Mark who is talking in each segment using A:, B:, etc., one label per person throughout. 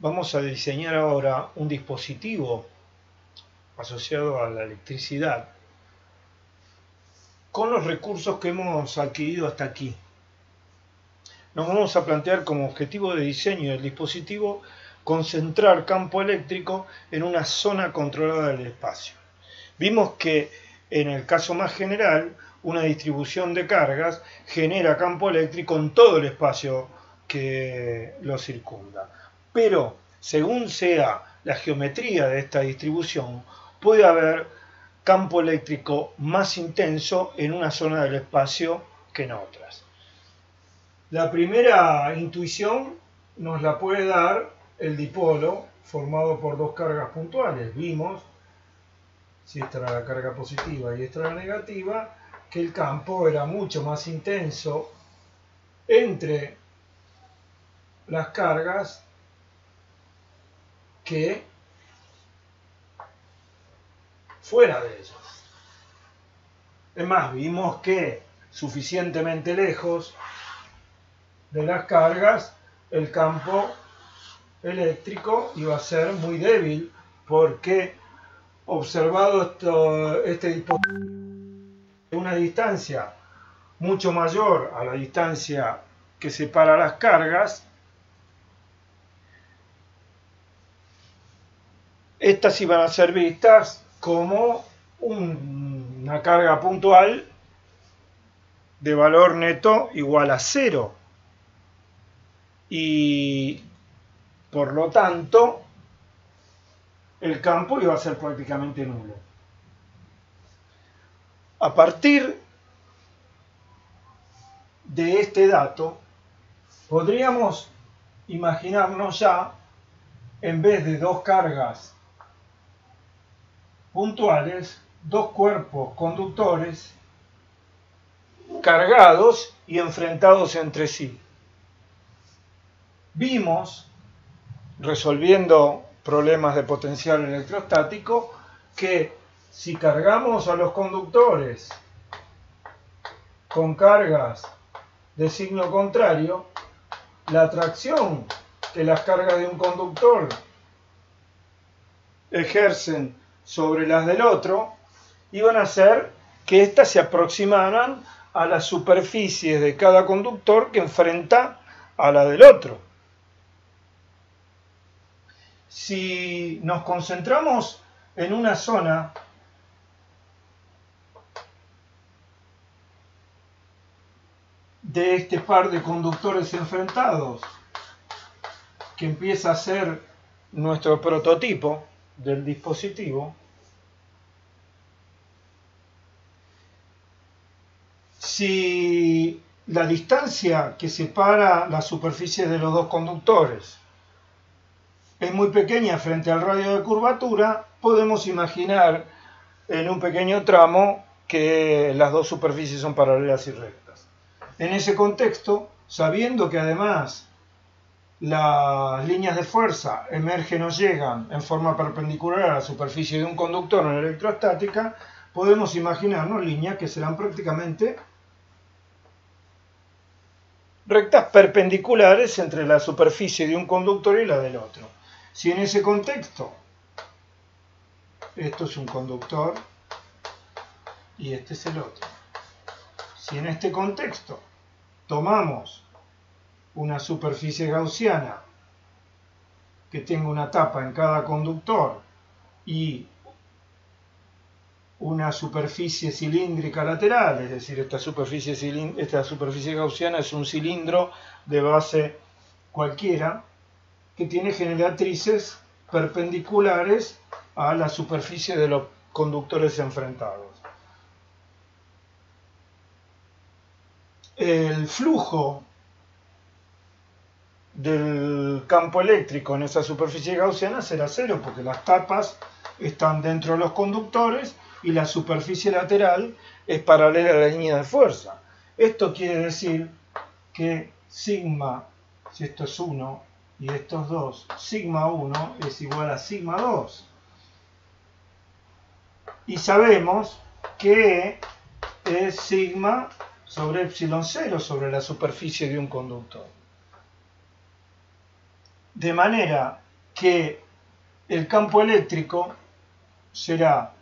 A: vamos a diseñar ahora un dispositivo asociado a la electricidad con los recursos que hemos adquirido hasta aquí. Nos vamos a plantear como objetivo de diseño del dispositivo concentrar campo eléctrico en una zona controlada del espacio. Vimos que en el caso más general, una distribución de cargas genera campo eléctrico en todo el espacio que lo circunda. Pero, según sea la geometría de esta distribución, puede haber campo eléctrico más intenso en una zona del espacio que en otras. La primera intuición nos la puede dar el dipolo formado por dos cargas puntuales. Vimos, si esta era la carga positiva y esta era la negativa, que el campo era mucho más intenso entre las cargas que fuera de ellos. Es más, vimos que suficientemente lejos de las cargas el campo eléctrico iba a ser muy débil porque observado este dispositivo una distancia mucho mayor a la distancia que separa las cargas, estas iban a ser vistas como una carga puntual de valor neto igual a cero. Y por lo tanto, el campo iba a ser prácticamente nulo. A partir de este dato, podríamos imaginarnos ya, en vez de dos cargas puntuales, dos cuerpos conductores cargados y enfrentados entre sí. Vimos, resolviendo problemas de potencial electrostático, que si cargamos a los conductores con cargas de signo contrario, la atracción que las cargas de un conductor ejercen sobre las del otro iban a hacer que éstas se aproximaran a las superficies de cada conductor que enfrenta a la del otro. Si nos concentramos en una zona de este par de conductores enfrentados, que empieza a ser nuestro prototipo del dispositivo, si la distancia que separa las superficies de los dos conductores es muy pequeña frente al radio de curvatura, podemos imaginar en un pequeño tramo que las dos superficies son paralelas y rectas. En ese contexto, sabiendo que además las líneas de fuerza emergen o llegan en forma perpendicular a la superficie de un conductor en electrostática, podemos imaginarnos líneas que serán prácticamente rectas perpendiculares entre la superficie de un conductor y la del otro. Si en ese contexto, esto es un conductor y este es el otro. Si en este contexto tomamos una superficie gaussiana que tenga una tapa en cada conductor y una superficie cilíndrica lateral, es decir, esta superficie, esta superficie gaussiana es un cilindro de base cualquiera que tiene generatrices perpendiculares a la superficie de los conductores enfrentados. el flujo del campo eléctrico en esa superficie gaussiana será cero porque las tapas están dentro de los conductores y la superficie lateral es paralela a la línea de fuerza. Esto quiere decir que sigma, si esto es 1 y esto es 2, sigma 1 es igual a sigma 2. Y sabemos que es sigma sobre epsilon 0 sobre la superficie de un conductor. De manera que el campo eléctrico será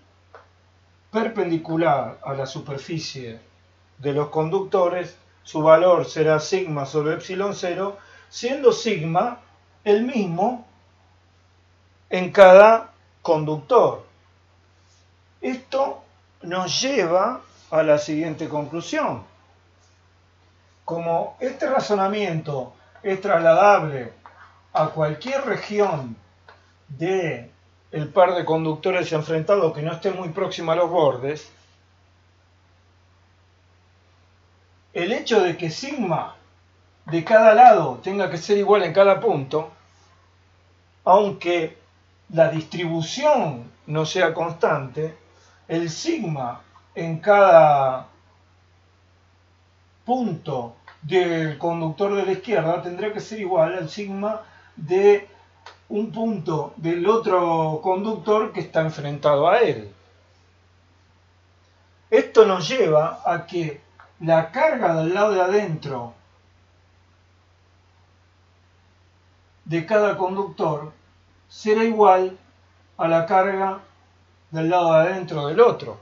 A: perpendicular a la superficie de los conductores, su valor será sigma sobre epsilon 0, siendo sigma el mismo en cada conductor. Esto nos lleva a la siguiente conclusión. Como este razonamiento es trasladable a cualquier región de el par de conductores enfrentados que no esté muy próximo a los bordes, el hecho de que sigma de cada lado tenga que ser igual en cada punto, aunque la distribución no sea constante, el sigma en cada punto del conductor de la izquierda tendrá que ser igual al sigma de un punto del otro conductor que está enfrentado a él. Esto nos lleva a que la carga del lado de adentro de cada conductor será igual a la carga del lado de adentro del otro.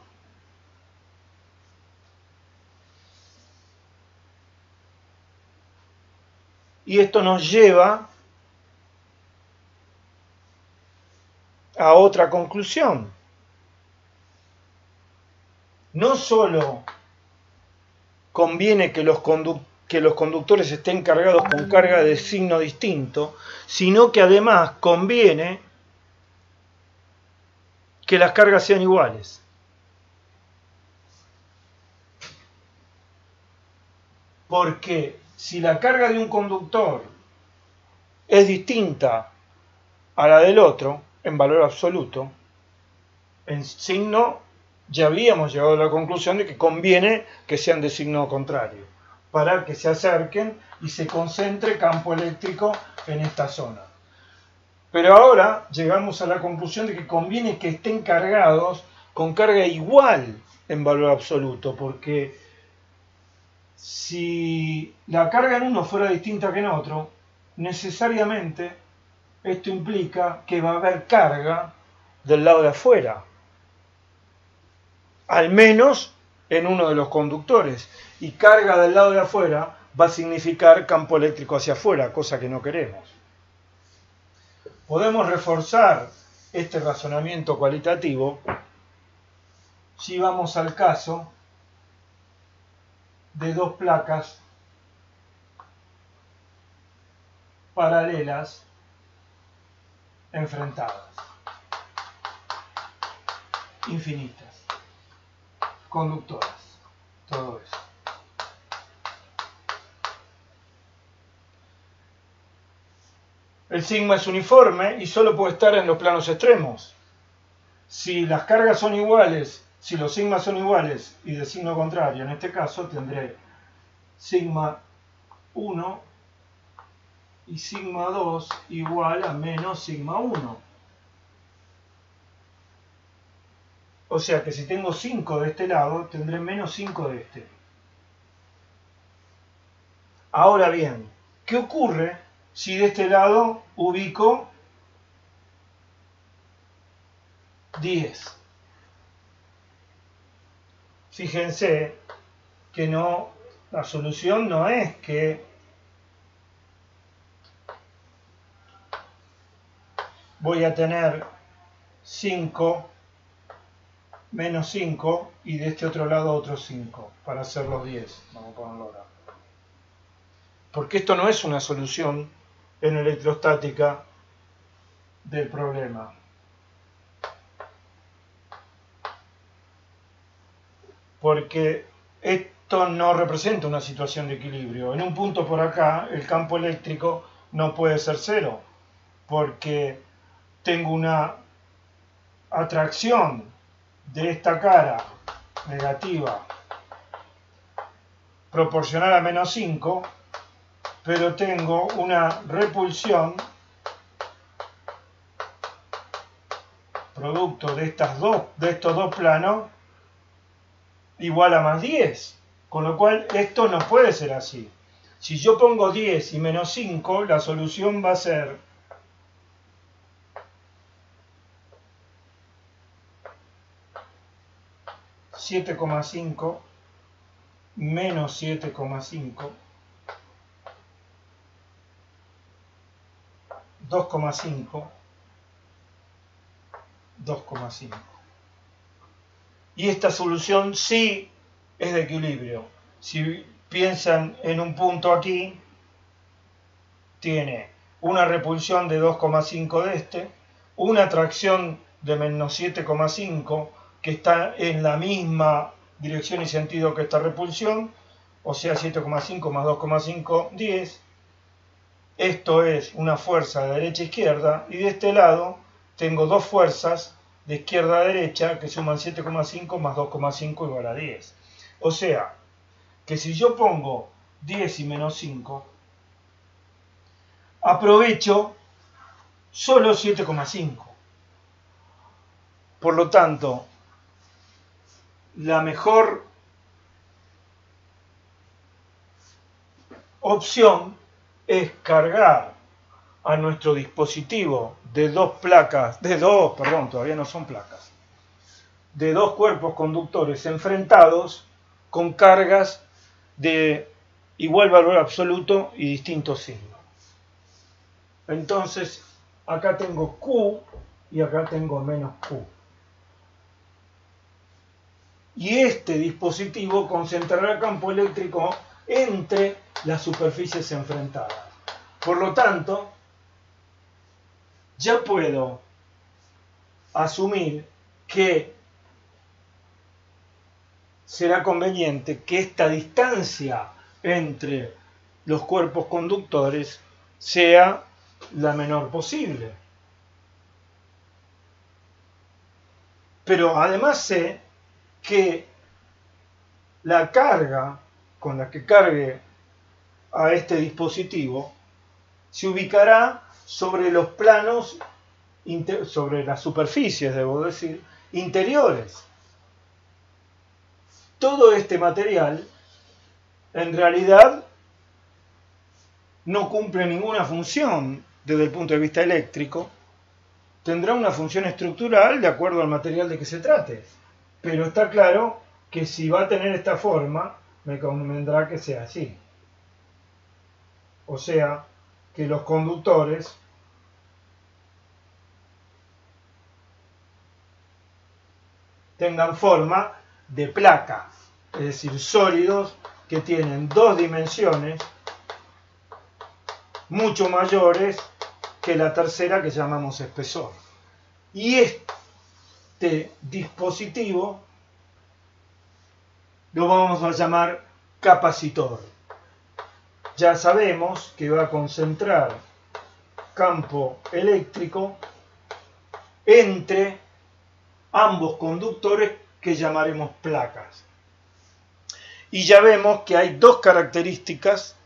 A: Y esto nos lleva a otra conclusión. No solo conviene que los, que los conductores estén cargados con carga de signo distinto, sino que además conviene que las cargas sean iguales. Porque si la carga de un conductor es distinta a la del otro, en valor absoluto, en signo ya habíamos llegado a la conclusión de que conviene que sean de signo contrario, para que se acerquen y se concentre campo eléctrico en esta zona. Pero ahora llegamos a la conclusión de que conviene que estén cargados con carga igual en valor absoluto, porque si la carga en uno fuera distinta que en otro, necesariamente esto implica que va a haber carga del lado de afuera, al menos en uno de los conductores. Y carga del lado de afuera va a significar campo eléctrico hacia afuera, cosa que no queremos. Podemos reforzar este razonamiento cualitativo si vamos al caso de dos placas paralelas enfrentadas, infinitas, conductoras, todo eso. El sigma es uniforme y solo puede estar en los planos extremos. Si las cargas son iguales, si los sigmas son iguales y de signo contrario, en este caso tendré sigma 1 y sigma 2 igual a menos sigma 1. O sea que si tengo 5 de este lado, tendré menos 5 de este. Ahora bien, ¿qué ocurre si de este lado ubico 10? Fíjense que no, la solución no es que voy a tener 5 menos 5 y de este otro lado otros 5 para hacer los 10. Vamos a ponerlo ahora. Porque esto no es una solución en electrostática del problema. Porque esto no representa una situación de equilibrio. En un punto por acá el campo eléctrico no puede ser cero, porque tengo una atracción de esta cara negativa proporcional a menos 5, pero tengo una repulsión producto de, estas dos, de estos dos planos igual a más 10. Con lo cual esto no puede ser así. Si yo pongo 10 y menos 5, la solución va a ser 7,5 menos 7,5 2,5 2,5 y esta solución sí es de equilibrio. Si piensan en un punto aquí tiene una repulsión de 2,5 de este una atracción de menos 7,5 que está en la misma dirección y sentido que esta repulsión, o sea 7,5 más 2,5, 10. Esto es una fuerza de derecha a izquierda y de este lado tengo dos fuerzas de izquierda a derecha que suman 7,5 más 2,5 igual a 10. O sea, que si yo pongo 10 y menos 5, aprovecho solo 7,5. Por lo tanto, la mejor opción es cargar a nuestro dispositivo de dos placas, de dos, perdón, todavía no son placas, de dos cuerpos conductores enfrentados con cargas de igual valor absoluto y distinto signo. Entonces, acá tengo Q y acá tengo menos Q y este dispositivo concentrará campo eléctrico entre las superficies enfrentadas. Por lo tanto, ya puedo asumir que será conveniente que esta distancia entre los cuerpos conductores sea la menor posible. Pero además sé que la carga con la que cargue a este dispositivo se ubicará sobre los planos, sobre las superficies, debo decir, interiores. Todo este material en realidad no cumple ninguna función desde el punto de vista eléctrico, tendrá una función estructural de acuerdo al material de que se trate. Pero está claro que si va a tener esta forma, me convendrá que sea así. O sea, que los conductores tengan forma de placa, es decir, sólidos que tienen dos dimensiones mucho mayores que la tercera que llamamos espesor. Y esto este dispositivo lo vamos a llamar capacitor. Ya sabemos que va a concentrar campo eléctrico entre ambos conductores que llamaremos placas. Y ya vemos que hay dos características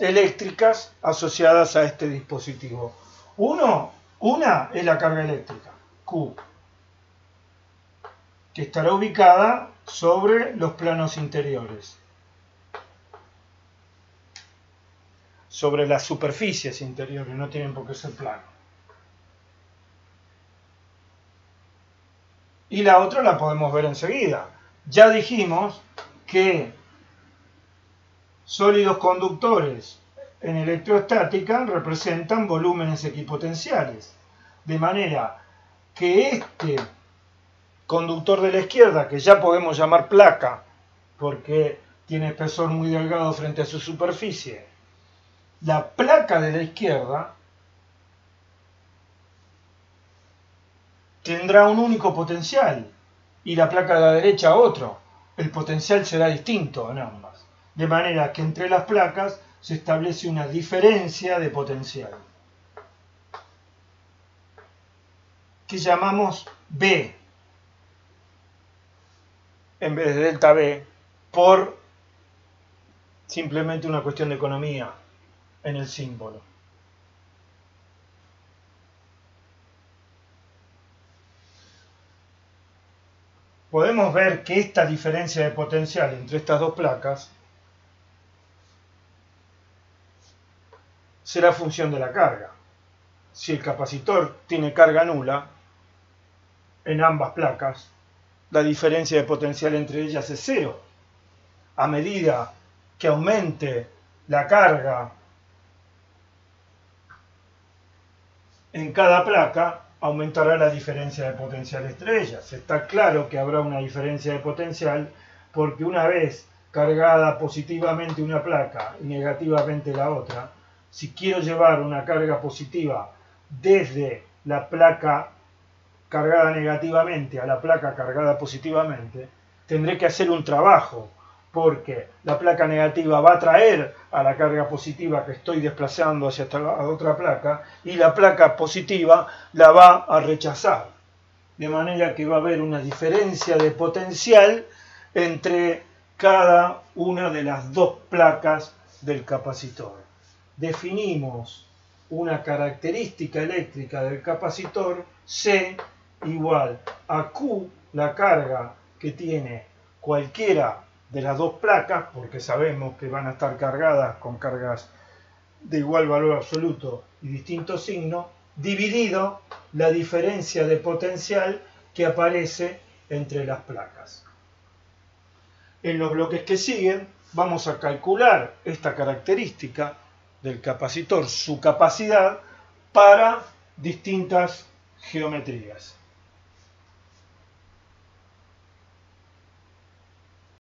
A: eléctricas asociadas a este dispositivo. Uno, una es la carga eléctrica. Q, que estará ubicada sobre los planos interiores, sobre las superficies interiores, no tienen por qué ser plano. Y la otra la podemos ver enseguida. Ya dijimos que sólidos conductores en electrostática representan volúmenes equipotenciales, de manera que este conductor de la izquierda, que ya podemos llamar placa, porque tiene espesor muy delgado frente a su superficie, la placa de la izquierda tendrá un único potencial y la placa de la derecha otro. El potencial será distinto en ambas. De manera que entre las placas se establece una diferencia de potencial. Llamamos B en vez de delta B por simplemente una cuestión de economía en el símbolo. Podemos ver que esta diferencia de potencial entre estas dos placas será función de la carga. Si el capacitor tiene carga nula, en ambas placas, la diferencia de potencial entre ellas es cero. A medida que aumente la carga en cada placa, aumentará la diferencia de potencial entre ellas. Está claro que habrá una diferencia de potencial porque una vez cargada positivamente una placa y negativamente la otra, si quiero llevar una carga positiva desde la placa cargada negativamente a la placa cargada positivamente, tendré que hacer un trabajo, porque la placa negativa va a traer a la carga positiva que estoy desplazando hacia otra placa y la placa positiva la va a rechazar. De manera que va a haber una diferencia de potencial entre cada una de las dos placas del capacitor. Definimos una característica eléctrica del capacitor C igual a Q, la carga que tiene cualquiera de las dos placas, porque sabemos que van a estar cargadas con cargas de igual valor absoluto y distinto signo, dividido la diferencia de potencial que aparece entre las placas. En los bloques que siguen vamos a calcular esta característica del capacitor, su capacidad, para distintas geometrías.